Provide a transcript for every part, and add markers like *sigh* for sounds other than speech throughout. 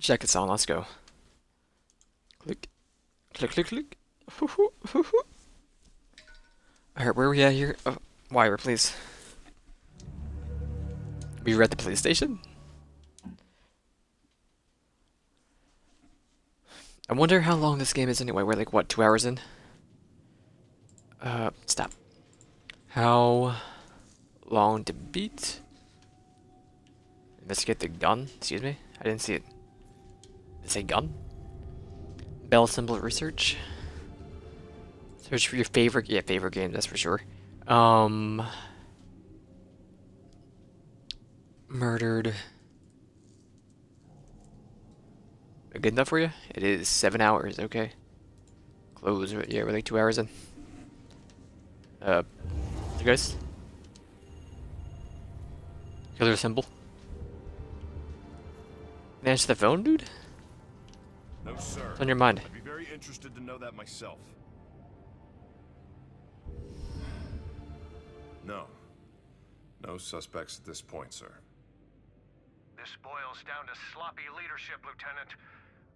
Check this out. Let's go. Click. Click, click, click. Alright, where are we at here? Oh, wire, please. We were at the police station? I wonder how long this game is anyway. We're like, what, two hours in? Uh, stop. How long to beat? Investigate the gun? Excuse me? I didn't see it. Did it say gun? Bell symbol research? Search for your favorite, yeah, favorite game, that's for sure. Um... Murdered... Good enough for you? It is seven hours, okay. Close, yeah, we're like two hours in. Uh, you guys? Killer symbol? Answer the phone, dude? No, sir. What's on your mind? I'd be very interested to know that myself. No. No suspects at this point, sir. This boils down to sloppy leadership, Lieutenant.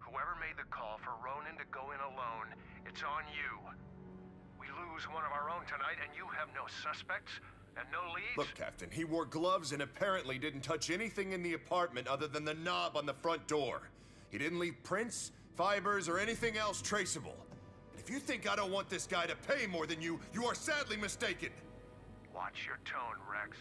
Whoever made the call for Ronan to go in alone, it's on you. We lose one of our own tonight, and you have no suspects and no leads? Look, Captain, he wore gloves and apparently didn't touch anything in the apartment other than the knob on the front door. He didn't leave prints, fibers, or anything else traceable. And if you think I don't want this guy to pay more than you, you are sadly mistaken. Watch your tone, Rex.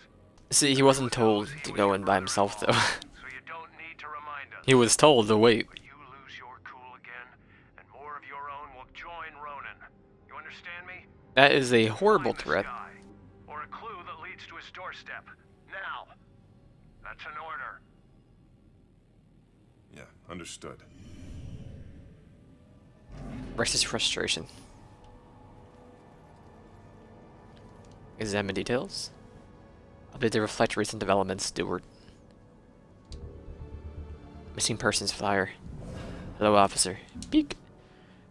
See, he wasn't told to go in by himself, though. So you *laughs* don't need to remind us. he was told to wait. But you lose your cool again, and more of your own will join Ronan. You understand me? That is a horrible threat. Or a clue that leads to his doorstep. Now. That's an order. Yeah, understood. Rex's frustration. Examine details. Update to reflect recent developments. Stewart. Missing persons flyer. Hello, officer. Peek.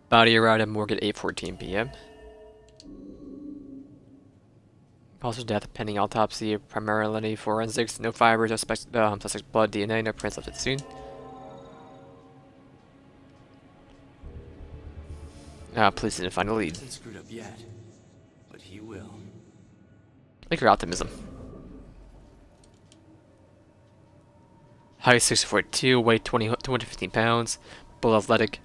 Body arrived at morgue at 8:14 p.m. Cause of death pending autopsy, primarily forensics. No fibers, no suspect, um, suspect's blood, DNA, no prints left at the scene. Ah, police didn't find a lead. Hasn't screwed up yet, but he will. like your optimism. Height 6 foot 2, weight 20, 215 pounds, bull athletic.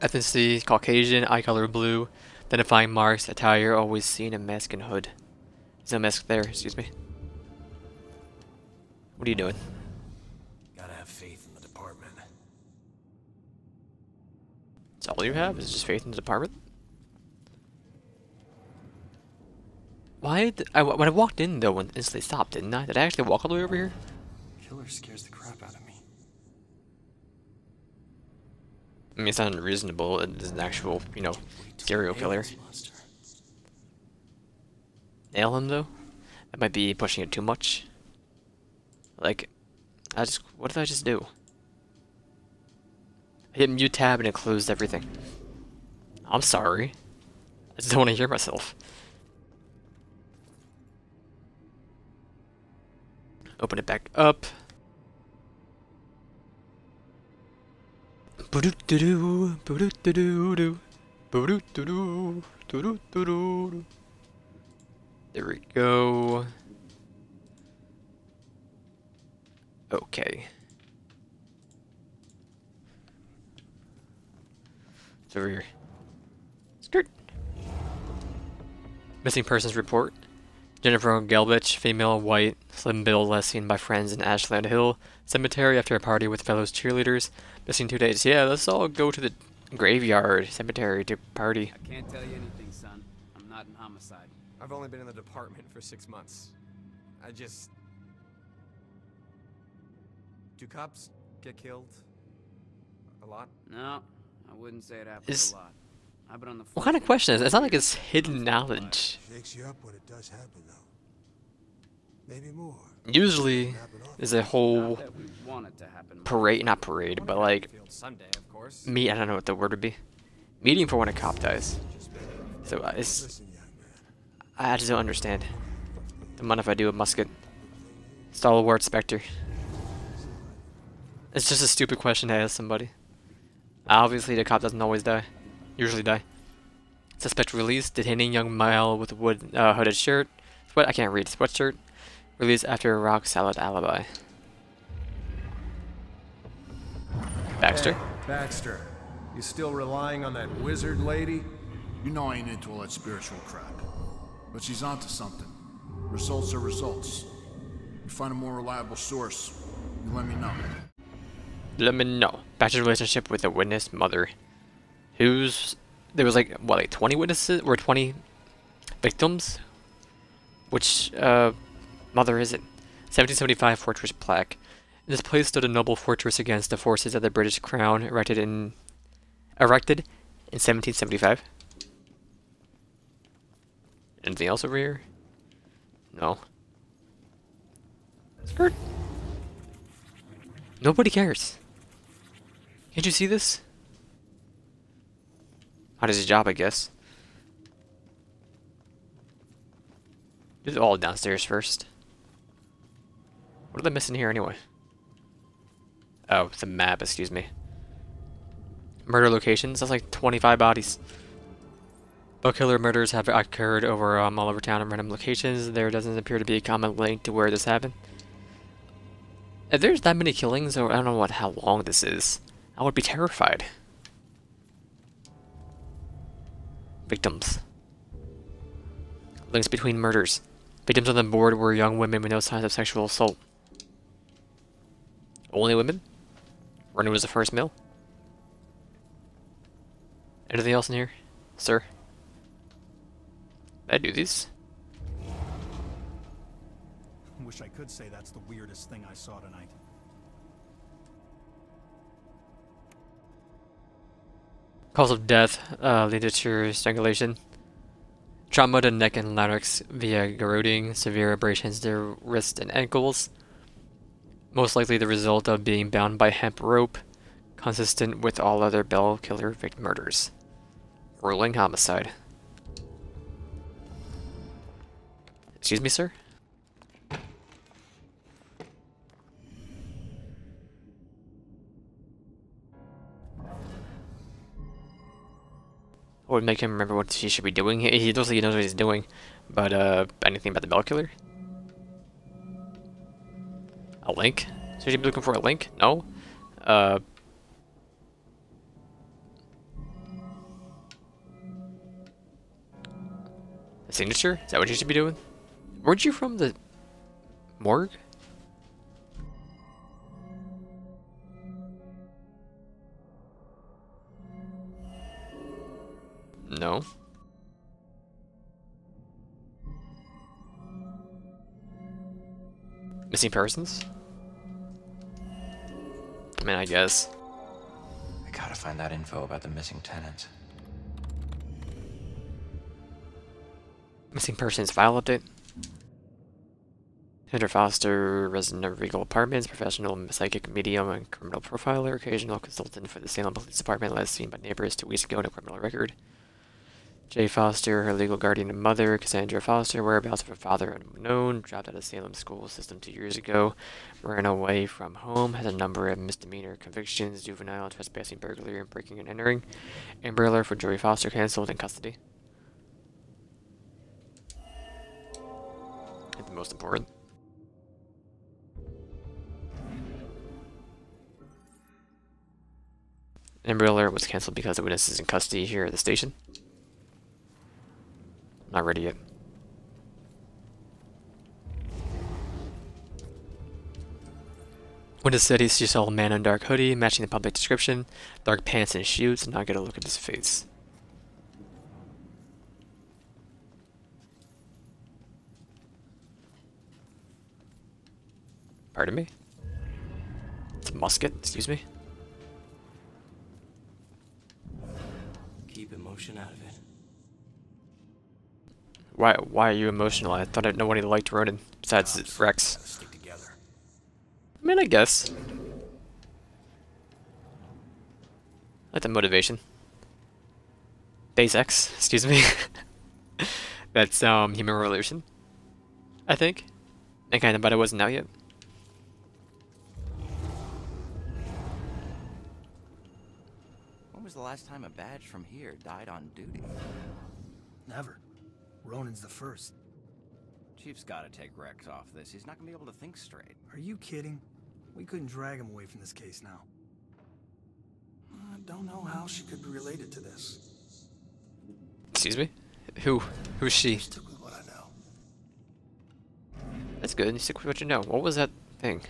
Ethnicity Caucasian, eye color blue. Identifying marks, attire always seen a mask and hood. There's no mask there, excuse me. What are you doing? Gotta have faith in the department. That's all you have? Is just faith in the department? Why did I, when I walked in though, and instantly stopped, didn't I? Did I actually walk all the way over here? Killer scares the crap out of me. I mean, it's not unreasonable. It is an actual, you know, serial killer. Nail. Nail him though? That might be pushing it too much. Like, I just, what did I just do? Hit mute tab and it closed everything. I'm sorry. I just don't want to hear myself. Open it back up. There we go. Okay. It's over here. Skirt. Missing persons report. Jennifer Gelbich, female, white, slim build, last seen by friends in Ashland Hill Cemetery after a party with fellow cheerleaders. Missing two days. Yeah, let's all go to the graveyard cemetery to party. I can't tell you anything, son. I'm not in homicide. I've only been in the department for six months. I just. Do cops get killed? A lot? No, I wouldn't say it happens Is- a lot. I've been on the What kind of question is it? It's not like it's hidden knowledge. Shakes you up when it does happen, though. Maybe more. Usually, Happen often. there's a whole that it to happen. parade, not parade, but like Field Sunday, of course. meet. I don't know what the word would be. Meeting for when a cop dies. So uh, it's Listen, young man. I just don't understand. Don't mind if I do a musket. Stalwart Spectre. It's just a stupid question to ask somebody. Obviously, the cop doesn't always die. Usually die. Suspect released. Detaining young male with wood uh, hooded shirt. What I can't read. Sweatshirt. Released after a rock salad alibi. Baxter. Hey, Baxter, you still relying on that wizard lady? You know I ain't into all that spiritual crap. But she's onto something. Results are results. You find a more reliable source, you let me know. Let me know. Baxter's relationship with the witness mother. Who's there was like what like 20 witnesses or 20 victims? Which uh mother is it? 1775 fortress plaque. In this place stood a noble fortress against the forces of the British Crown erected in erected in 1775. Anything else over here? No. Skirt. Nobody cares. Can't you see this? How does his job, I guess. Do it all downstairs first. What are they missing here anyway? Oh, the map, excuse me. Murder locations, that's like 25 bodies. Bell killer murders have occurred over um, all over town in random locations. There doesn't appear to be a common link to where this happened. If there's that many killings, or I don't know what how long this is, I would be terrified. Victims. Links between murders. Victims on the board were young women with no signs of sexual assault. Only women? Ronan was the first male? Anything else in here, sir? I do these? Wish I could say that's the weirdest thing I saw tonight. Cause of death, uh, to strangulation. Trauma to neck and larynx via garroting, severe abrasions to wrists and ankles. Most likely the result of being bound by hemp rope, consistent with all other Bell killer victim murders. Ruling homicide. Excuse me, sir? Would make him remember what he should be doing. He, he looks like he knows what he's doing, but uh, anything about the Bell Killer? A link? Should he be looking for a link? No. Uh. A signature? Is that what you should be doing? Weren't you from the morgue? No. Missing persons? I mean, I guess. I gotta find that info about the missing tenants. Missing persons file update. Hunter Foster, resident of Regal Apartments, professional psychic medium and criminal profiler, occasional consultant for the Salem Police Department, last seen by neighbors two weeks ago in a criminal record. Jay Foster, her legal guardian and mother, Cassandra Foster, whereabouts of her father unknown, dropped out of Salem school system two years ago, ran away from home, has a number of misdemeanor convictions, juvenile, trespassing, burglary, and breaking and entering. Amber alert for Joy Foster canceled in custody. And the most important. Amber alert was canceled because the witness is in custody here at the station. Not ready yet. When the city, she saw a man in dark hoodie, matching the public description, dark pants and shoes, and not get a look at his face. Pardon me? It's a musket, excuse me? Keep emotion out of it. Why why are you emotional? I thought I'd nobody liked Ronan besides Rex. Stick together. I mean, I guess. I like the motivation. Deus Ex, excuse me. *laughs* That's um Human Revolution. I think. And kind of, but it wasn't out yet. When was the last time a badge from here died on duty? Never. Ronan's the first. Chief's gotta take Rex off this. He's not gonna be able to think straight. Are you kidding? We couldn't drag him away from this case now. I don't know how she could be related to this. Excuse me? Who? Who's she? Stick with what I know. That's good. You stick with what you know. What was that thing?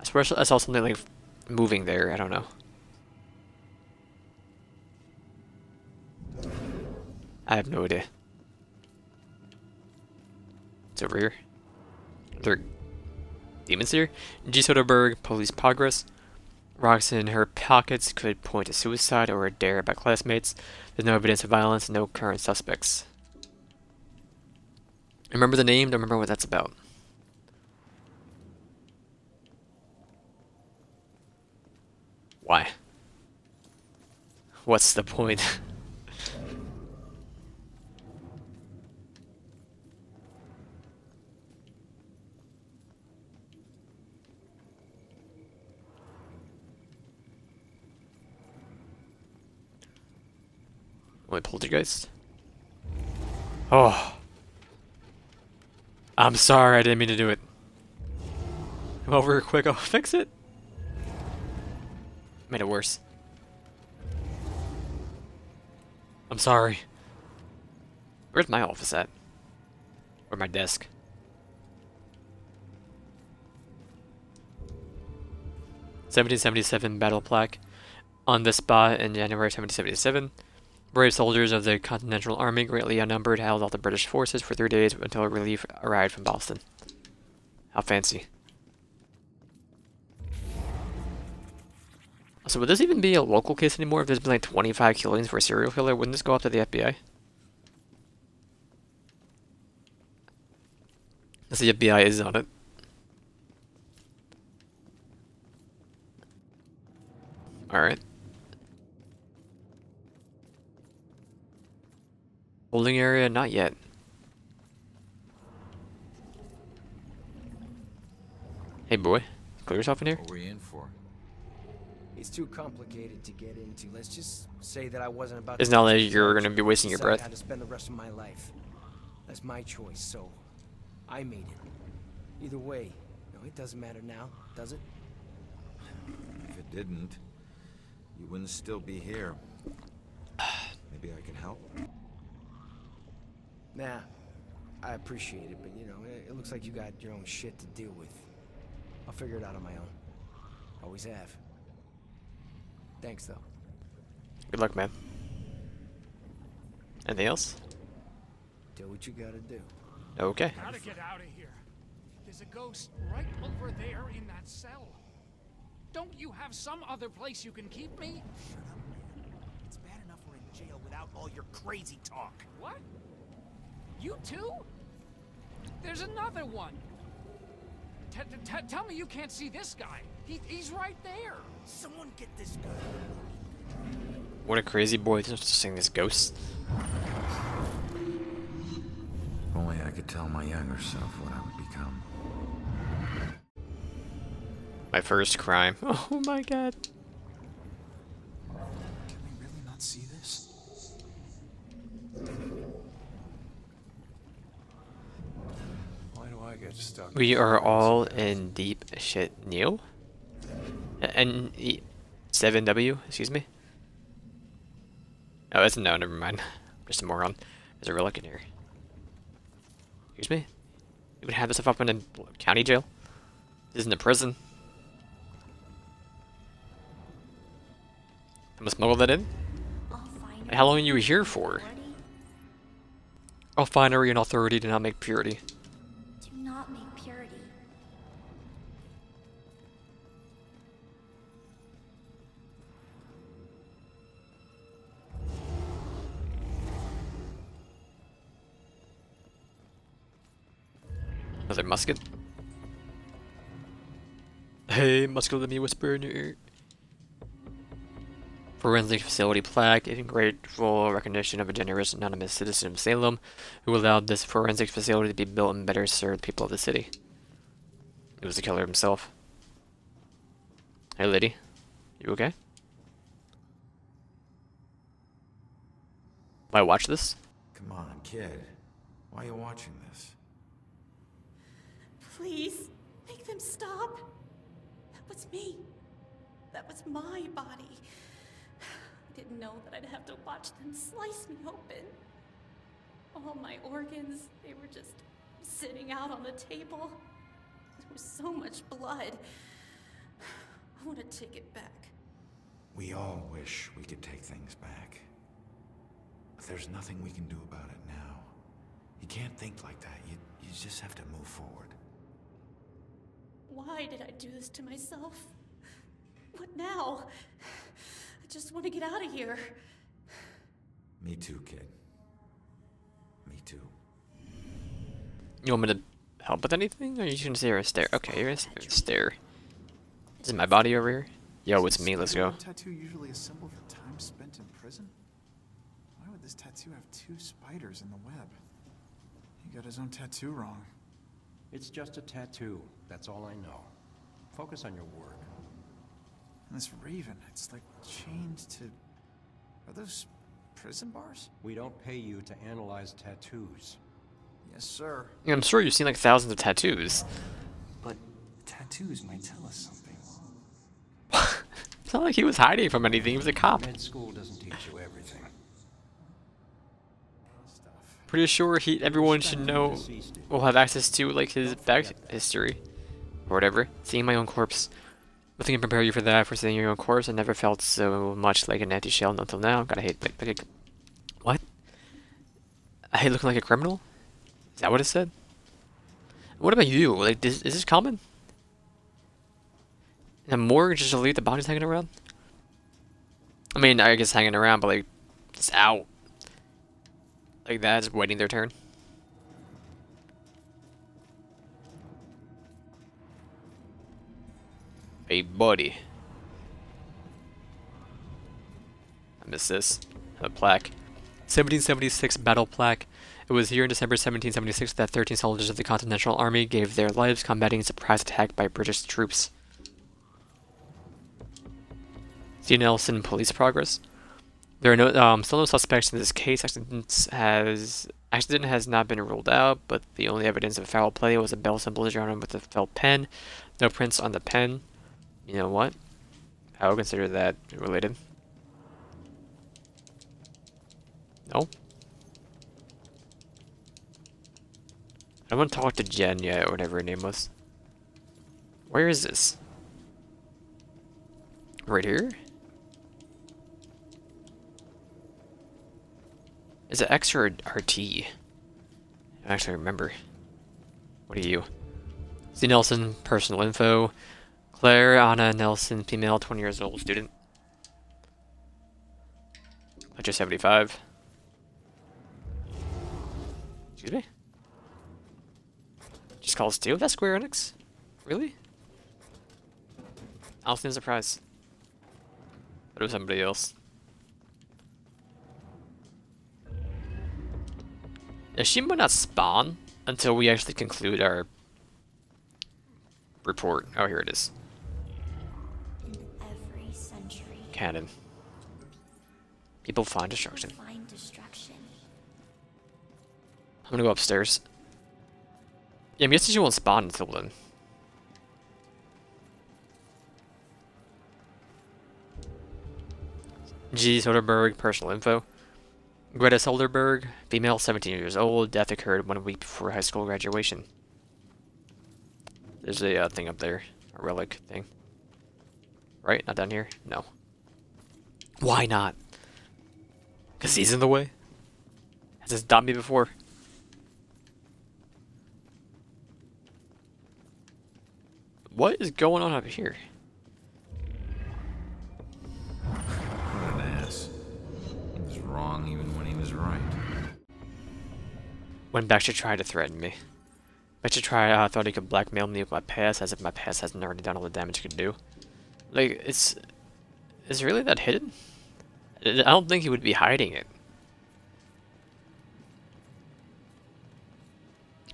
I swear I saw something like moving there. I don't know. I have no idea. It's over here. There demons here? G. Police progress. Rocks in her pockets could point to suicide or a dare by classmates. There's no evidence of violence, no current suspects. Remember the name, don't remember what that's about. Why? What's the point? *laughs* Only poltergeist? Oh. I'm sorry, I didn't mean to do it. Come over here quick, I'll *laughs* fix it. Made it worse. I'm sorry. Where's my office at? Or my desk? Seventeen seventy seven battle plaque. On this spot in January 1777, brave soldiers of the Continental Army, greatly outnumbered, held off the British forces for three days until relief arrived from Boston. How fancy. So would this even be a local case anymore if there's been like 25 killings for a serial killer? Wouldn't this go up to the FBI? Because the FBI is on it. Alright. Holding area? Not yet. Hey boy, clear yourself in here? What were you in for? It's too complicated to get into. Let's just say that I wasn't about It's to not touch like you're gonna be wasting your decide breath. how to spend the rest of my life. That's my choice, so I made it. Either way, no, it doesn't matter now, does it? If it didn't, you wouldn't still be here. *sighs* Maybe I can help. Nah, I appreciate it, but you know, it, it looks like you got your own shit to deal with. I'll figure it out on my own. Always have. Thanks, though. Good luck, man. Anything else? Do what you gotta do. Okay. Gotta get out of here. There's a ghost right over there in that cell. Don't you have some other place you can keep me? Shut up, man. It's bad enough we're in jail without all your crazy talk. What? You too? There's another one. T -t -t Tell me you can't see this guy. He he's right there. Someone get this guy. What a crazy boy just seeing this ghost. If only I could tell my younger self what I would become. My first crime. *laughs* Oh my god. Can we really not see this? Why do I get stuck? We are all in deep shit. Neil? N E 7W, excuse me? Oh, that's no, never mind. *laughs* Just a moron. There's a relic in here. Excuse me? You would have this stuff up in a county jail? This isn't a prison. I'm gonna smuggle that in? How long are you here for? Finery and authority do not make purity. Another musket. Hey, musket, let me whisper in your ear. Forensic facility plaque in grateful recognition of a generous anonymous citizen of Salem who allowed this forensic facility to be built and better serve the people of the city. It was the killer himself. Hey lady, you okay? Why watch this? Come on, kid. Why are you watching this? Please, make them stop. That was me. That was my body. I didn't know that I'd have to watch them slice me open. All my organs, they were just sitting out on the table. There was so much blood. I want to take it back. We all wish we could take things back. But there's nothing we can do about it now. You can't think like that. You, you just have to move forward. Why did I do this to myself? What now? I just want to get out of here. Me too, kid. Me too. You want me to help with anything? Or are you just gonna sit here and stare? Okay, you're gonna stare. Is it my body over here? Yo, it's me, let's go. Tattoo usually a symbol for time spent in prison? Why would this tattoo have two spiders in the web? He got his own tattoo wrong. It's just a tattoo. That's all I know. Focus on your work. And this raven, it's like chained to. Are those prison bars? We don't pay you to analyze tattoos. Yes, sir. Yeah, I'm sure you've seen like thousands of tattoos. But tattoos might tell us something. *laughs* It's not like he was hiding from anything. He was a cop. Med school doesn't teach you everything. Pretty sure he everyone should know will have access to like his back history or whatever. Seeing my own corpse. Nothing can prepare you for that. For seeing your own corpse, I never felt so much like an empty shell until now. Gotta hate like, like what? I hate looking like a criminal. Is that what it said? What about you? Like, is, is this common? In a morgue, just to leave the bodies hanging around? I mean, I guess hanging around, but like, it's out. Like that, just waiting their turn. Hey, buddy. I miss this. A plaque. 1776 battle plaque. It was here in December 1776 that 13 soldiers of the Continental Army gave their lives combating a surprise attack by British troops. See Nelson police progress. There are no um, still no suspects in this case. Accident has accident has not been ruled out, but the only evidence of foul play was a bell symbol drawn with a felt pen. No prints on the pen. You know what? I would consider that related. No. I want to talk to Jen yet, or whatever her name was. Where is this? Right here? Is it X or RT? I actually remember. What are you? C. Nelson, personal info. Claire Anna Nelson, female, 20 years old, student. Ledger 75. Excuse me? Just call Steel? That's Square Enix? Really? I was surprised. But it was somebody else. Yeah, she might not spawn until we actually conclude our report. Oh, here it is. Every century. Canon. People find destruction. Find destruction. I'm gonna go upstairs. Yeah, I'm guessing she won't spawn until then. G. Soderbergh, personal info. Greta Soderbergh, female, 17 years old. Death occurred one week before high school graduation. There's a uh, thing up there. A relic thing. Right? Not down here? No. Why not? Because he's in the way? Has this done me before? What is going on up here? What an ass. He was wrong even When Baxter tried to threaten me. Baxter tried, uh, thought he could blackmail me with my past, as if my past hasn't already done all the damage it could do. Like, it's... Is really that hidden? I don't think he would be hiding it.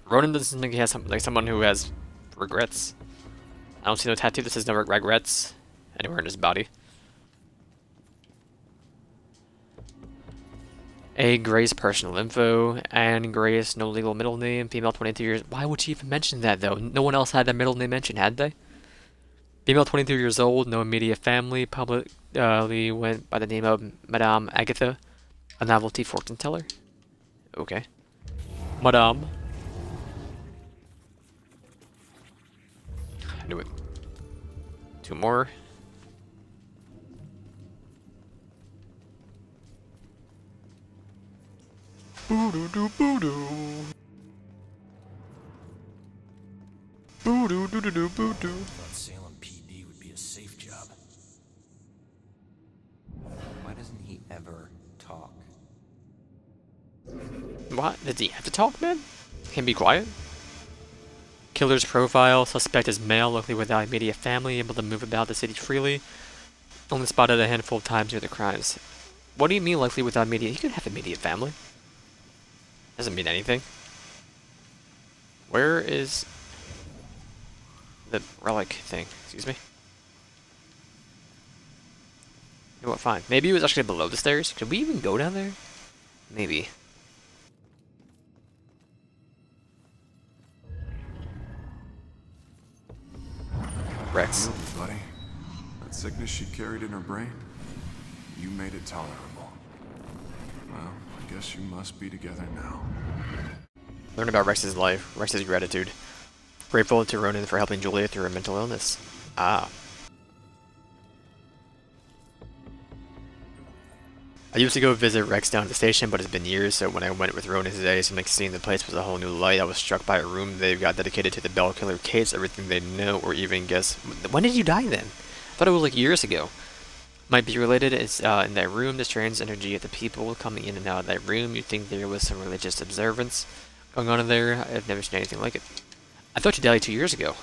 Ronan doesn't think he has some, like someone who has regrets. I don't see no tattoo that says no regrets anywhere in his body. A. Grace personal info, and Grace no legal middle name, female 22 years. Why would she even mention that though? No one else had that middle name mentioned, had they? Female 22 years old, no immediate family, publicly went by the name of Madame Agatha, a novelty fortune teller. Okay. Madame. I knew it. Two more. Boo doo doo boo doo. Boo doo doo doo doo boo doo. Thought Salem PD would be a safe job. Why doesn't he ever talk? What? Does he have to talk, man? Can be quiet? Killer's profile. Suspect is male, likely without immediate family, able to move about the city freely. Only spotted a handful of times near the crimes. What do you mean likely without immediate? He could have immediate family. Doesn't mean anything. Where is the relic thing? Excuse me. You know what? Fine. Maybe it was actually below the stairs. Could we even go down there? Maybe. Rex. Buddy. That sickness she carried in her brain, you made it tolerable. Well, guess you must be together now. Learn about Rex's life, Rex's gratitude. Grateful to Ronan for helping Julia through her mental illness. Ah. I used to go visit Rex down at the station, but it's been years, so when I went with Ronan today, it seemed like seeing the place was a whole new light. I was struck by a room they've got dedicated to the Bell Killer case, everything they know or even guess. When did you die then? I thought it was like years ago. Might be related, it's uh, in that room, the strange energy of the people coming in and out of that room. You'd think there was some religious observance going on in there. I've never seen anything like it. I thought you died two years ago.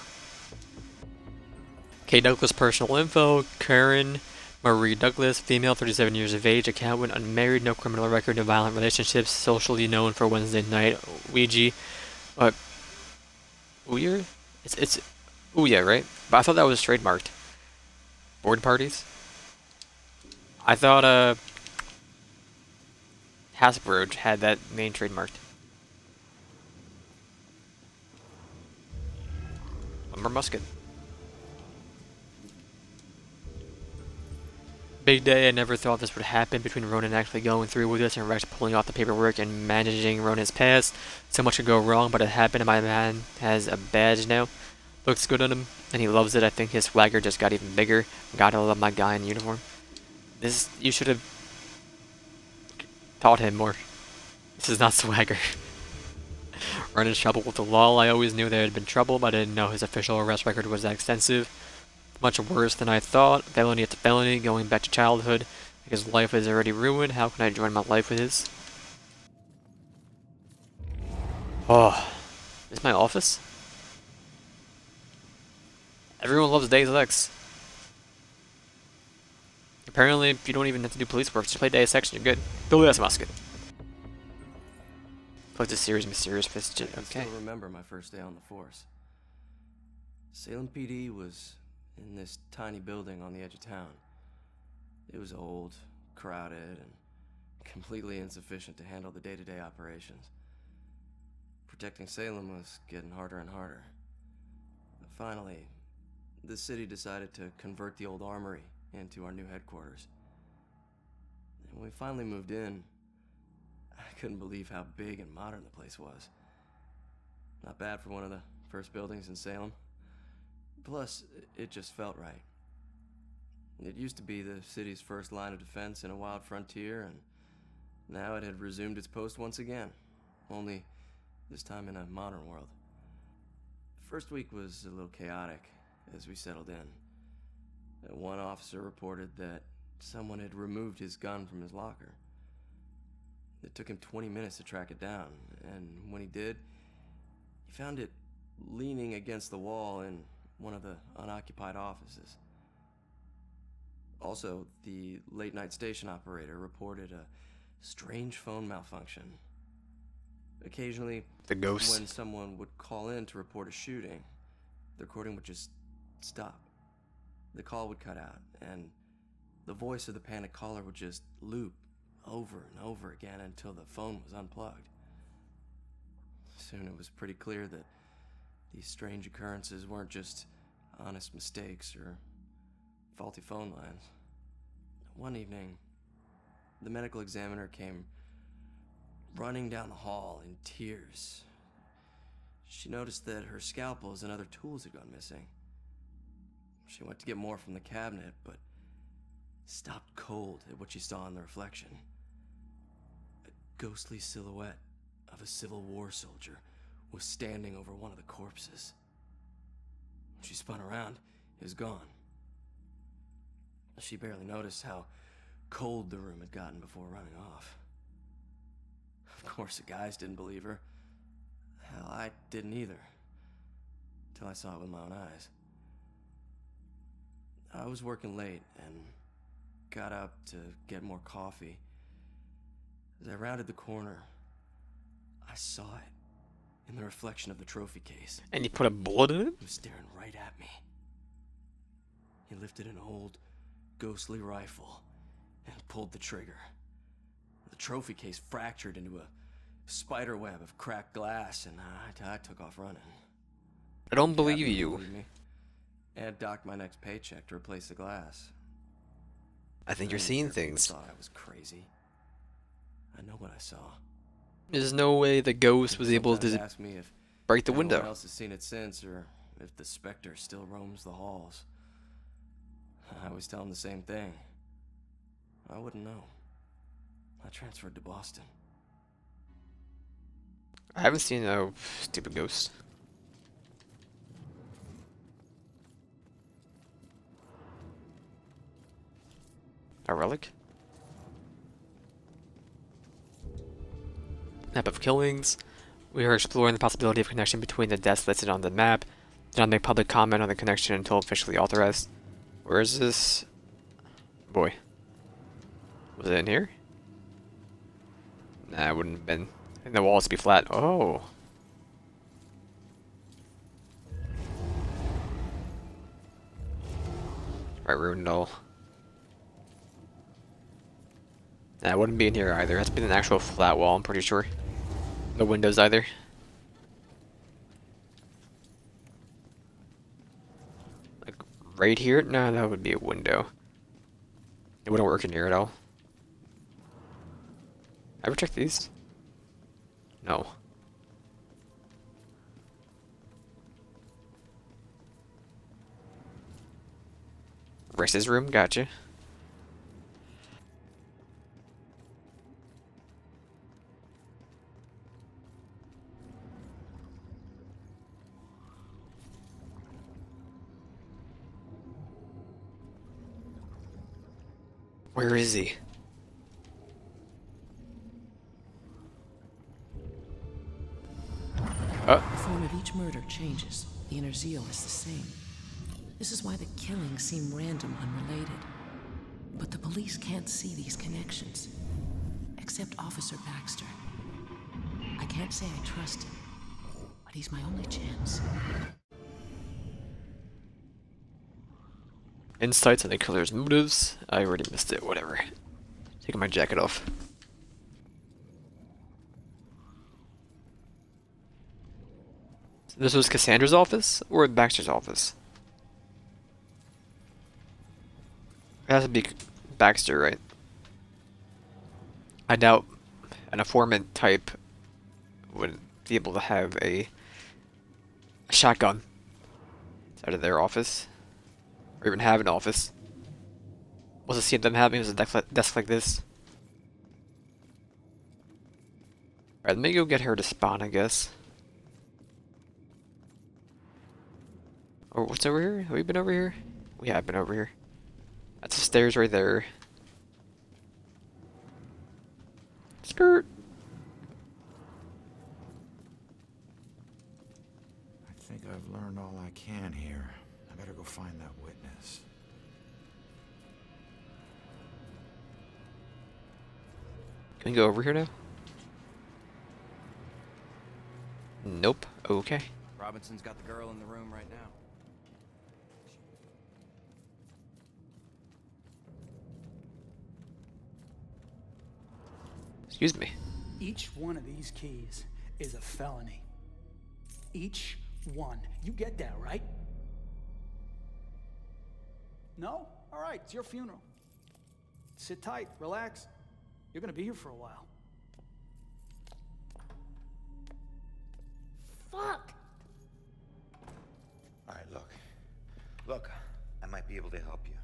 Kate Douglas personal info, Karen Marie Douglas, female, 37 years of age, accountant, unmarried, no criminal record, no violent relationships, socially known for Wednesday night Ouija. What? Ouya? It's it's Ouya, right? But I thought that was trademarked. Board parties. I thought uh Hasbro had that name trademarked. Lumber musket. Big day, I never thought this would happen between Ronan actually going through with this and Rex pulling off the paperwork and managing Ronan's past. So much could go wrong, but it happened and my man has a badge now. Looks good on him, and he loves it. I think his swagger just got even bigger. Gotta love my guy in uniform. This, you should have taught him more. This is not *laughs* swagger. Ronan's trouble with the law. I always knew there had been trouble, but I didn't know his official arrest record was that extensive much worse than I thought. Felony after felony, going back to childhood. His life is already ruined. How can I join my life with his? Oh, is my office? Everyone loves Deus Ex. Apparently, if you don't even have to do police work, just play Deus Ex and you're good. Billy S. Musket. Collect a series mysterious piston. Okay. I still remember my first day on the force. Salem PD was in this tiny building on the edge of town. It was old, crowded, and completely insufficient to handle the day-to-day operations. Protecting Salem was getting harder and harder. Finally, the city decided to convert the old armory into our new headquarters. And when we finally moved in, I couldn't believe how big and modern the place was. Not bad for one of the first buildings in Salem. Plus, it just felt right. It used to be the city's first line of defense in a wild frontier, and now it had resumed its post once again. Only this time in a modern world. The first week was a little chaotic as we settled in. One officer reported that someone had removed his gun from his locker. It took him 20 minutes to track it down, and when he did, he found it leaning against the wall in one of the unoccupied offices. Also, the late night station operator reported a strange phone malfunction. Occasionally, the ghost. when someone would call in to report a shooting, the recording would just stop. The call would cut out, and the voice of the panicked caller would just loop over and over again until the phone was unplugged. Soon it was pretty clear that these strange occurrences weren't just honest mistakes or faulty phone lines. One evening, the medical examiner came running down the hall in tears. She noticed that her scalpels and other tools had gone missing. She went to get more from the cabinet, but stopped cold at what she saw in the reflection. A ghostly silhouette of a Civil War soldier was standing over one of the corpses. She spun around, it was gone. She barely noticed how cold the room had gotten before running off. Of course, the guys didn't believe her. Hell, I didn't either. Until I saw it with my own eyes. I was working late and got up to get more coffee. As I rounded the corner, I saw it in the reflection of the trophy case. And you put a bullet in it? He was staring right at me. He lifted an old, ghostly rifle and pulled the trigger. The trophy case fractured into a spider web of cracked glass, and I, I took off running. I don't believe you. believed me, And docked my next paycheck to replace the glass. I think you're seeing sure people things. Thought I was crazy. I know what I saw. There's no way the ghost was able Sometimes to ask me if break the anyone window. else has seen it since, or if the specter still roams the halls. I always tell them the same thing. I wouldn't know. I transferred to Boston. I haven't seen a stupid ghost. A relic? Map of killings. We are exploring the possibility of connection between the deaths listed on the map. Do not make public comment on the connection until officially authorized. Where is this? Boy. Was it in here? Nah, it wouldn't have been. And the walls to be flat. Oh. I ruined all. It wouldn't be in here either. It has to be an actual flat wall, I'm pretty sure. No windows either. Like, right here? No, that would be a window. It wouldn't work in here at all. Ever check these? No. Race's room, gotcha. Where is he? Uh. The form of each murder changes. The inner zeal is the same. This is why the killings seem random, unrelated. But the police can't see these connections. Except Officer Baxter. I can't say I trust him, but he's my only chance. Insights on the killer's motives. I already missed it, whatever. Taking my jacket off. This was Cassandra's office or Baxter's office? It has to be Baxter, right? I doubt an informant type would be able to have a shotgun out of their office, or even have an office. Was the scene them having was a desk like, desk like this? Alright, let me go get her to spawn, I guess. Or what's over here? Have we been over here? We have been over here. That's the stairs right there. Skirt. I think I've learned all I can here. I better go find that Can we go over here now? Nope. Okay. Robinson's got the girl in the room right now. Excuse me. Each one of these keys is a felony. Each one. You get that, right? No? All right, it's your funeral. Sit tight, relax. You're gonna be here for a while. Fuck! Alright, look. Look, I might be able to help you.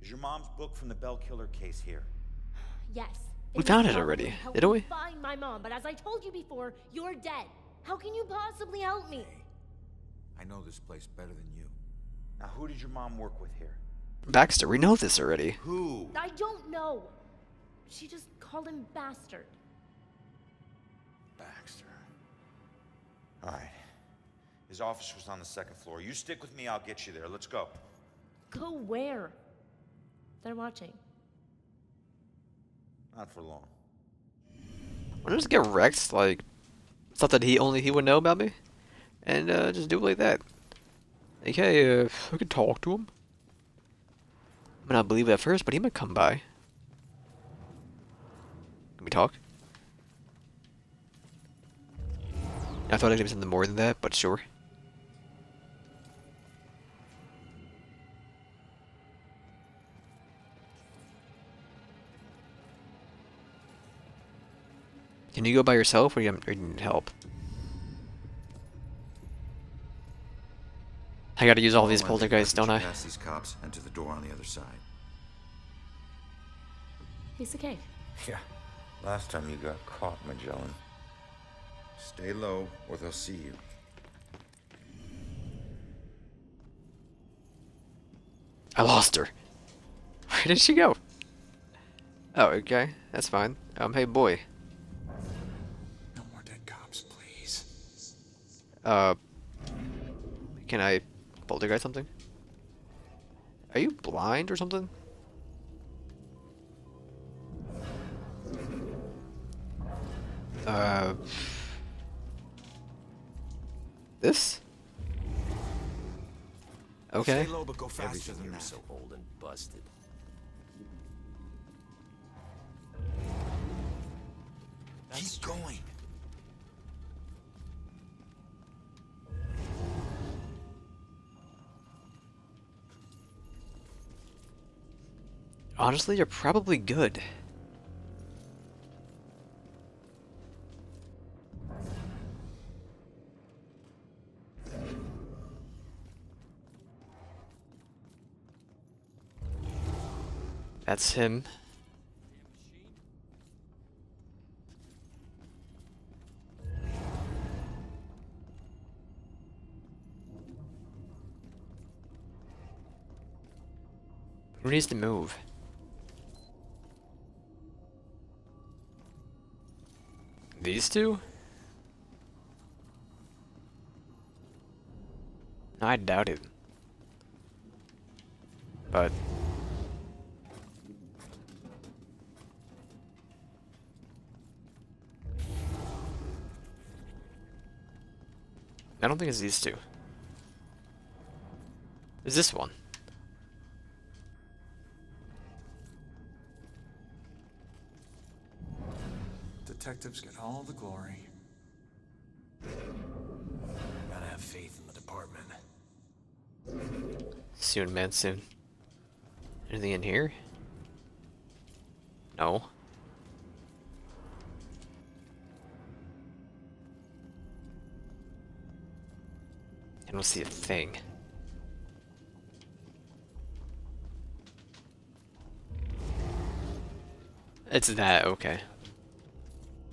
Is your mom's book from the Bell Killer case here? *sighs* Yes. We found it already, probably help didn't me we? Find my mom, but as I told you before, you're dead. How can you possibly help me? I know this place better than you. Now, who did your mom work with here? Baxter, we know this already. Who? I don't know. She just called him bastard. Baxter. Alright. His office was on the second floor. You stick with me, I'll get you there. Let's go. Go where? They're watching. Not for long. Why not just get wrecked? Like, stuff that he only he would know about me? And uh, just do it like that. Okay, hey, uh, I could talk to him. I might not believe it at first, but he might come by. Can we talk? I thought I'd be something more than that, but sure. Can you go by yourself, or you, or you need help? I gotta use all these Follow my lead, poltergeists, don't I? you Past these cops and to the door on the other side. Piece of cake. Yeah. Last time you got caught, Magellan. Stay low, or they'll see you. I lost her. Where did she go? Oh, okay. That's fine. Um, hey, boy. No more dead cops, please. Uh, can I poltergeist something? Are you blind or something? Uh, this? Okay. Stay low, but go faster Everything than here so old and busted. Keep going. Honestly, you're probably good. That's him. Who needs to move? These two? I doubt it. But I don't think it's these two. Is this one? Detectives get all the glory. Gotta have faith in the department. Soon, man, soon. Anything in here? No. I don't see a thing. It's that, okay.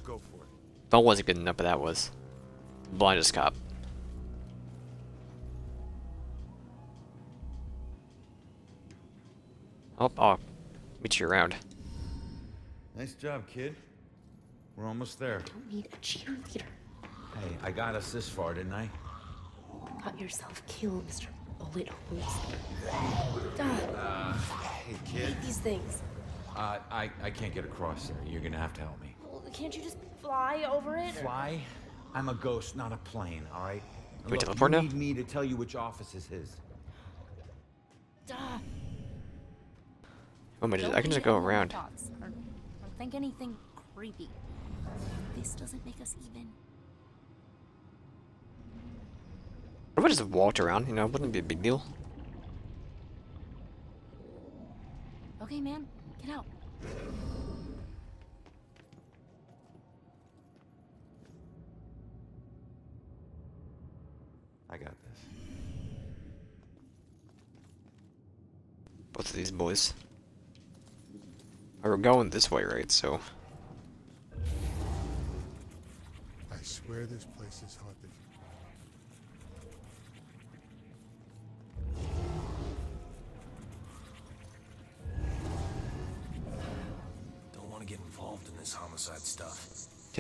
Go for it. Phone wasn't good enough, but that was. Blindest cop. Oh, I'll meet you around. Nice job, kid. We're almost there. don't need a cheerleader. Hey, I got us this far, didn't I? Got yourself killed, Mr. Bullet Holes. Ah, Hey, kid. these things. Uh, I, I can't get across there. You're gonna have to help me. Well, Can't you just fly over it? or- Fly? I'm a ghost, not a plane, alright? we Look, teleport you now? need me to tell you which office is his. Ah, Oh, my, I can just go around. thoughts, or, or think anything creepy. This doesn't make us even. What if I just walked around, you know, it wouldn't be a big deal. Okay, man, get out. I got this. Both of these boys. We're going this way, right? So. I swear this place is haunted.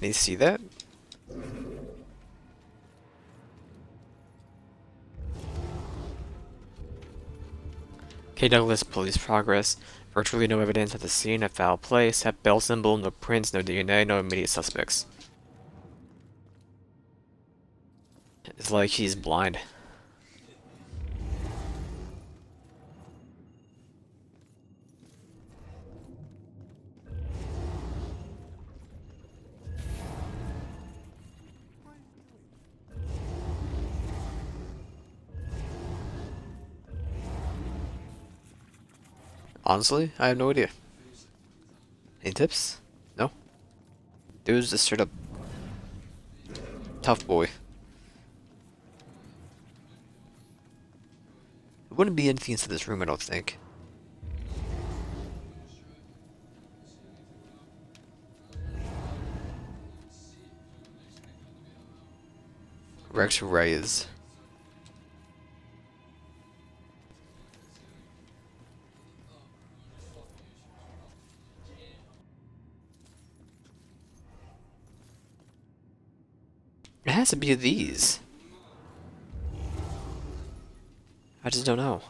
He see that? K. Douglas police progress. Virtually no evidence at the scene of foul play, except bell symbol, no prints, no DNA, no immediate suspects. It's like he's blind. Honestly, I have no idea. Any tips? No? Dude's just straight up tough boy. There wouldn't be anything inside this room, I don't think. Rex Reyes. Has to be these. I just don't know.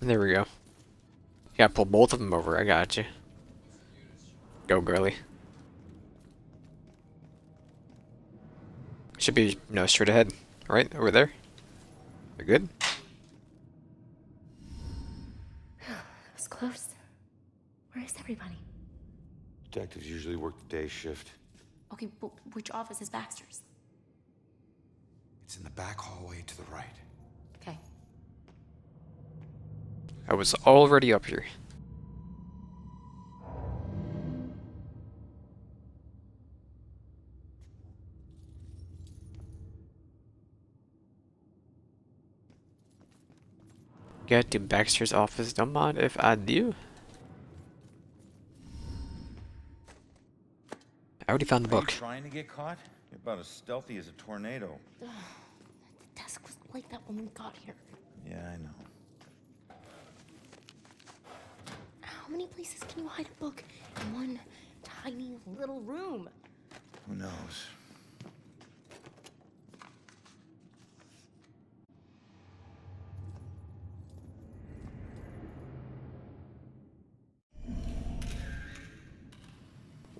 There we go. Yeah, pull both of them over. I got you. Go, girly. Should be, no, straight ahead. Right? Over there. We're good? That was close. Where is everybody? Detectives usually work the day shift. Okay, but which office is Baxter's? It's in the back hallway to the right. Okay. I was already up here. Get to Baxter's office. Don't mind if I do. I already found the Are you book. trying to get caught? You're about as stealthy as a tornado. The desk was like that when we got here. Yeah, I know. How many places can you hide a book in one tiny little room? Who knows?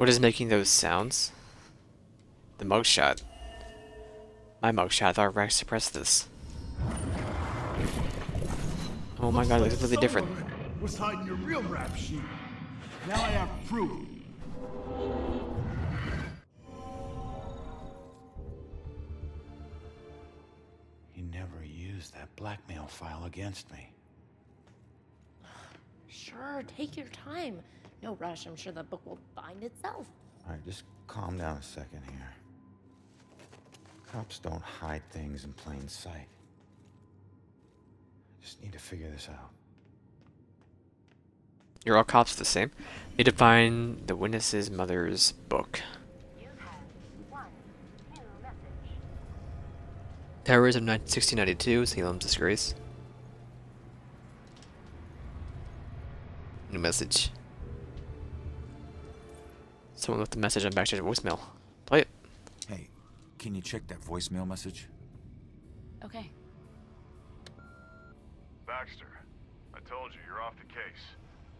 What is making those sounds? The mugshot. My mugshot. I thought Rex suppressed this. Oh my god, it looks completely different. Was hiding your real rap sheet. Now I have proof. He never used that blackmail file against me. Sure, take your time. No rush. I'm sure the book will bind itself. All right, just calm down a second here. Cops don't hide things in plain sight. I Just need to figure this out. You're all cops the same. Need to find the witness's mother's book. Terrorism 1692, Salem's disgrace. New message. Someone left a message on Baxter's voicemail. Play it. Hey, can you check that voicemail message? Okay. Baxter, I told you, you're off the case.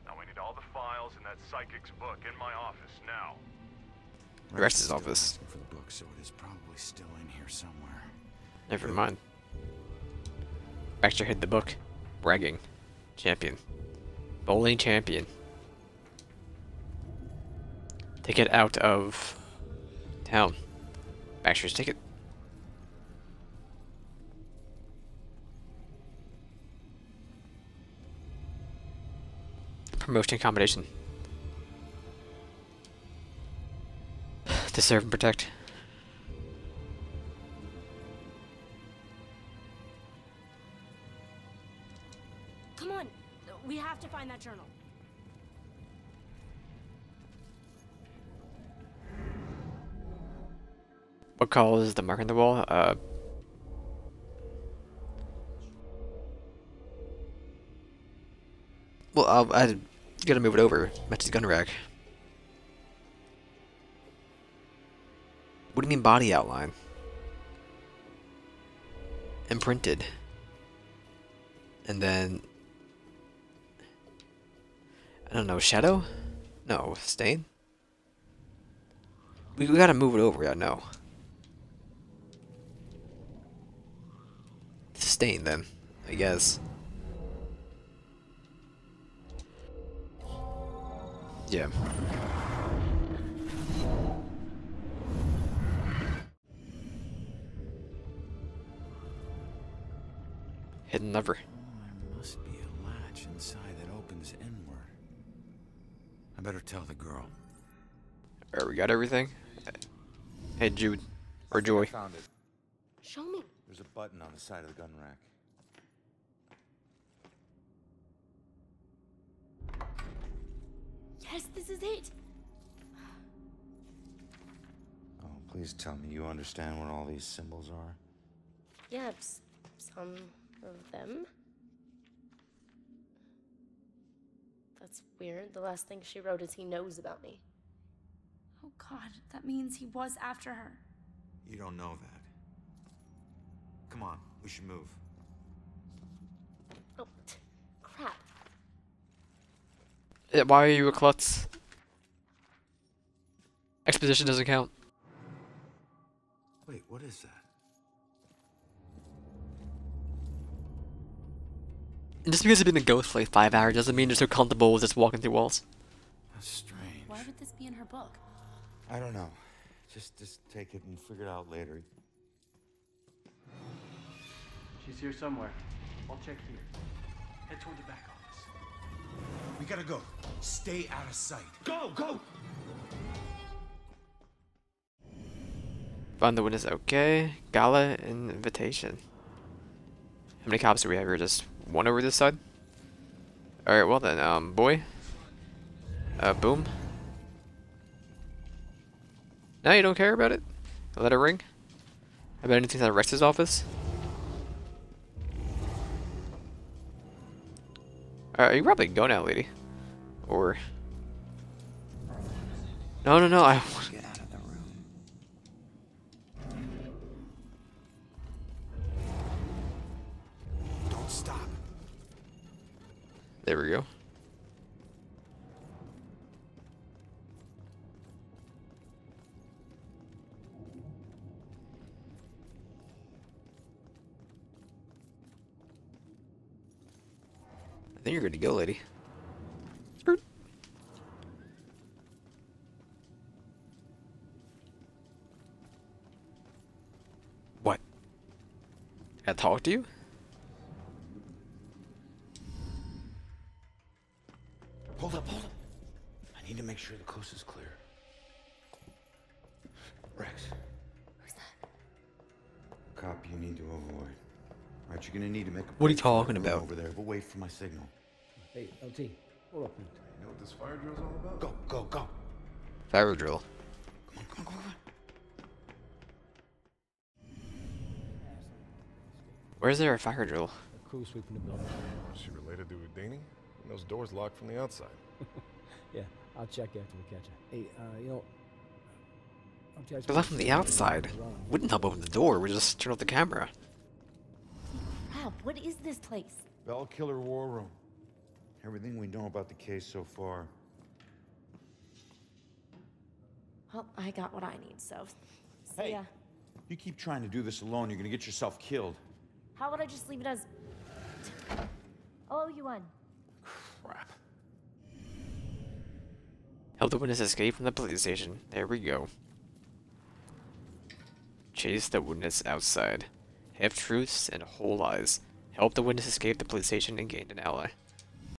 Now we need all the files in that psychic's book in my office now. Rex's office. For the book, so it is probably still in here somewhere. Never mind. Baxter hid the book. Bragging. Champion. Bowling champion. Take it out of town. Baxter's ticket. Promotion combination. *sighs* to serve and protect. What call is the mark on the wall? Uh, well, I'll, I gotta move it over. Match the gun rack. What do you mean body outline? Imprinted. And then... I don't know, shadow? No, stain? We, we gotta move it over, I know. Stain then, I guess. Yeah. Hidden lever. There must be a latch inside that opens inward. I better tell the girl. Alright, we got everything? Hey, Jude. Or Joy. Found it. Show me. There's a button on the side of the gun rack. Yes, this is it. Oh, please tell me you understand what all these symbols are. Yeah, s- some of them. That's weird. The last thing she wrote is he knows about me. Oh god, that means he was after her. You don't know that. Come on, we should move. Oh, t- crap. Yeah, why are you a klutz? Exposition doesn't count. Wait, what is that? And just because you've been a ghost for like five hours doesn't mean you're so comfortable with just walking through walls. That's strange. Why would this be in her book? I don't know. Just, just take it and figure it out later. She's here somewhere. I'll check here. Head toward the back office. We gotta go. Stay out of sight. Go, go! Find the witness, okay. Gala invitation. How many cops do we have here? Just one over this side? Alright, well then, um, boy. Uh, boom. Now you don't care about it? Let it ring? About anything at Rex's office? Uh, Alright, you can probably go now, lady. Or... No, no, no, I... Get out of the room. Don't stop. There we go. I think you're good to go, lady. Skirt. What? I talk to you? Hold up, hold up. I need to make sure the coast is clear. You're gonna need to make a What are you break for that talking about? Over there, but wait for my signal. Hey, LT, hold up. You know what this fire drill's all about? Go, go, go. Fire drill. Come on, come on, come on. Where's there a fire drill? A crew sweeping the building. Is she related to Houdini? And those doors locked from the outside. *laughs* Yeah, I'll check after we catch her. Hey, uh, you know. LT, I just They're left from the outside. Wouldn't help open the door, we just turn off the camera. Crap, what is this place? Bell Killer War Room. Everything we know about the case so far. Well, I got what I need, so. See Hey. ya. You keep trying to do this alone, you're gonna get yourself killed. How would I just leave it as. I'll owe you one. Crap. Help the witness escape from the police station. There we go. Chase the witness outside. Half truths and whole lies. Help the witness escape the police station and gain an ally.